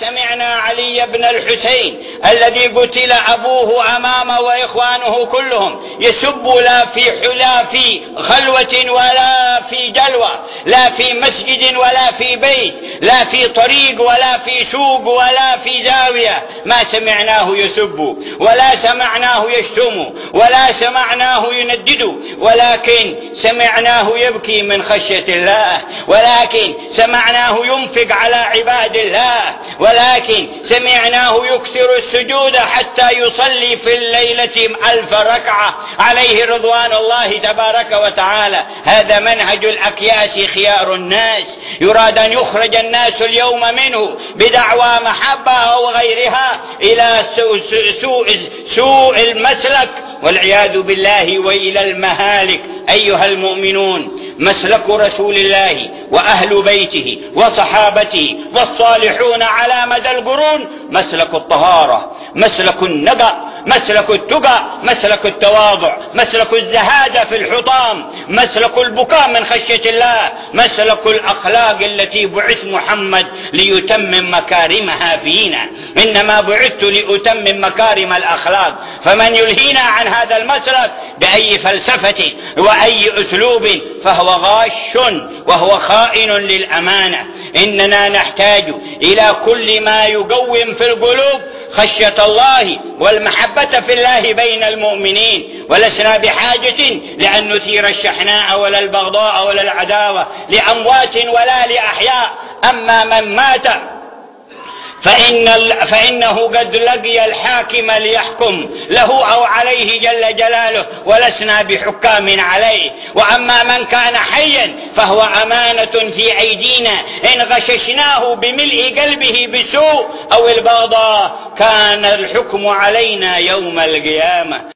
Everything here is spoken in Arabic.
سمعنا علي بن الحسين الذي قتل أبوه أمامه وإخوانه كلهم يسب لا في حلا في خلوة ولا في جلوة لا في مسجد ولا في بيت لا في طريق ولا في سوق ولا في زاوية. ما سمعناه يسب ولا سمعناه يشتم ولا سمعناه يندد ولكن سمعناه يبكي من خشية الله ولكن سمعناه ينفق على عباد الله ولكن سمعناه يكثر السجود حتى يصلي في الليلة ألف ركعة. عليه رضوان الله تبارك وتعالى. هذا منهج الأكياس خيار الناس. يراد أن يخرج الناس اليوم منه بدعوى محبة أو غيرها إلى سوء, سوء المسلك والعياذ بالله وإلى المهالك. أيها المؤمنون مسلك رسول الله وأهل بيته وصحابته والصالحون على مدى القرون مسلك الطهارة مسلك النقى مسلك التقى مسلك التواضع مسلك الزهادة في الحطام مسلك البكاء من خشية الله مسلك الأخلاق التي بعث محمد ليتمم مكارمها فينا. إنما بعثت لأتمم مكارم الأخلاق. فمن يلهينا عن هذا المسلك بأي فلسفة وأي أسلوب فهو غاش وهو خائن للأمانة. إننا نحتاج إلى كل ما يقوم في القلوب خشية الله والمحبة في الله بين المؤمنين ولسنا بحاجة لأن نثير الشحناء ولا البغضاء ولا العداوة لأموات ولا لأحياء. أما من مات فإن فإنه قد لقي الحاكم ليحكم له أو عليه جل جلاله ولسنا بحكام عليه. وأما من كان حيا فهو أمانة في أيدينا. إن غششناه بملء قلبه بسوء أو البغضاء كان الحكم علينا يوم القيامة.